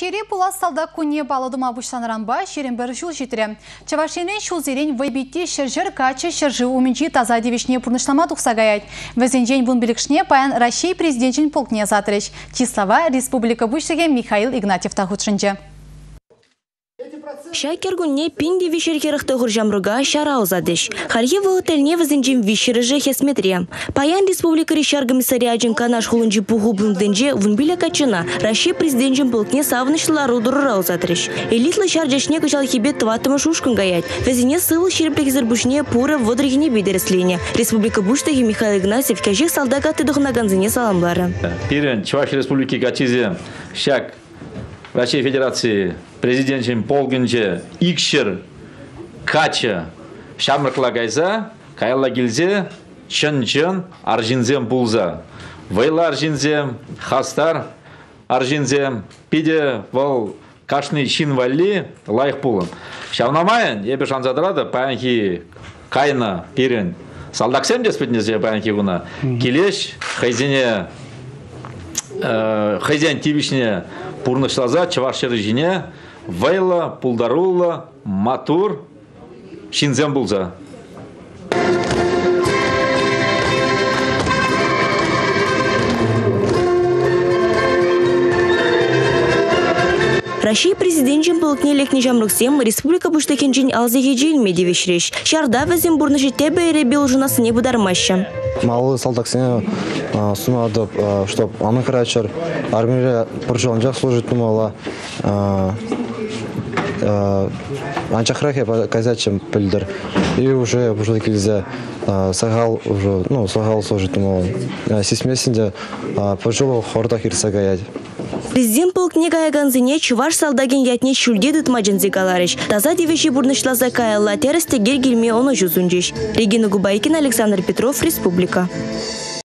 Шере пулас салда күнне баладыма бұшланыранба шерен бір жыл жетірі. Чавашенен шул зерен вайбетте шыржыр качы шыржы умінчі таза девишне пұрнышлама тұқса гаять. Вәзенжен бұн білікшне паян Россия президентін полкне затырыш. Числава Республика Бұшсыге Михаил Игнатьев тахутшынчы. Шакер гунне пинди вишеркерахты хуржамрыга шара узадыш. Харье вылытельне візінжім вишерыжы хесметре. Паян республика решар комиссариаджин канаш хулынжы пуху бұндынжы вунбиля качына Россия президентжин полкне савынышлар удырыра узадырыш. Элитлы шаржашне кычал хибет тватымы шушкын гаять. Везіне сылы шерплекізір бушне пуры водрыгіне бедереслене. Республика буштаги Михаил Игнатьев кәжек салдагаты дұғынаганзыне саламлары. Пирен Чуваш Республики Гатизе шак Россия Федерации президентин полгінже икшір качы шамрықла гайза кайла келзе чын чын аржинзем пулза вайла аржинзем хастар аржинзем пиде вал кашны чин валли лайық пулын шавнамайын ебе шанзадырады паянки кайна пирен салдаксем деспетнезе паянки гуна. Келеш хайзене хозяин тибишне пурнышлаза чавашыры жине вайла пулдарула матур шинзем булза Россия президентин полкне лекне жамрыксем республика буштекенжин алзеге жиилме девешреш. Шарда везен бурнышы тебе эре белжунасыне будармаща. Малы салдаксыне сумадып, чтоб аны крачар армия пыржалынжак служит думала. Анчахрахе казачым пильдер. И уже уже килзе сагал уже, ну, сагал служит думала. Сисмесінде пыржылы хорда хирсагаять. Президент полкне гаyaганзыне чуваш салдаген ятне шүлде дытмаджын зигаларыш. Таза девеші бурнышлаза каялла жүзунжиш. Регина Губайкин, Александр Петров, Республика.